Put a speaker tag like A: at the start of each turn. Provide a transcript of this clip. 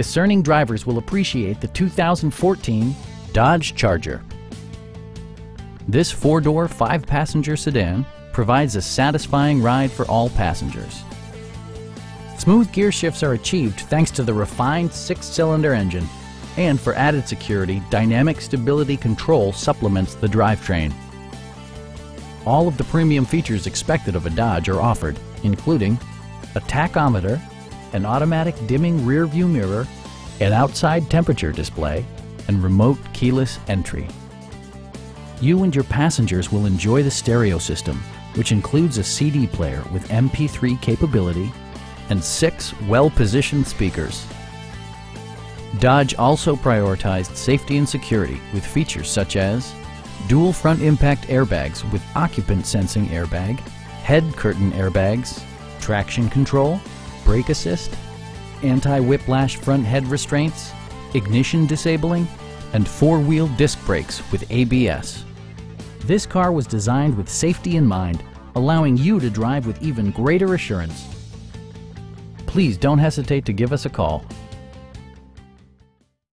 A: discerning drivers will appreciate the 2014 Dodge Charger. This four-door, five-passenger sedan provides a satisfying ride for all passengers. Smooth gear shifts are achieved thanks to the refined six-cylinder engine. And for added security, Dynamic Stability Control supplements the drivetrain. All of the premium features expected of a Dodge are offered, including a tachometer, an automatic dimming rear view mirror, an outside temperature display, and remote keyless entry. You and your passengers will enjoy the stereo system, which includes a CD player with MP3 capability and six well-positioned speakers. Dodge also prioritized safety and security with features such as dual front impact airbags with occupant sensing airbag, head curtain airbags, traction control, brake assist, anti-whiplash front head restraints, ignition disabling, and four-wheel disc brakes with ABS. This car was designed with safety in mind, allowing you to drive with even greater assurance. Please don't hesitate to give us a call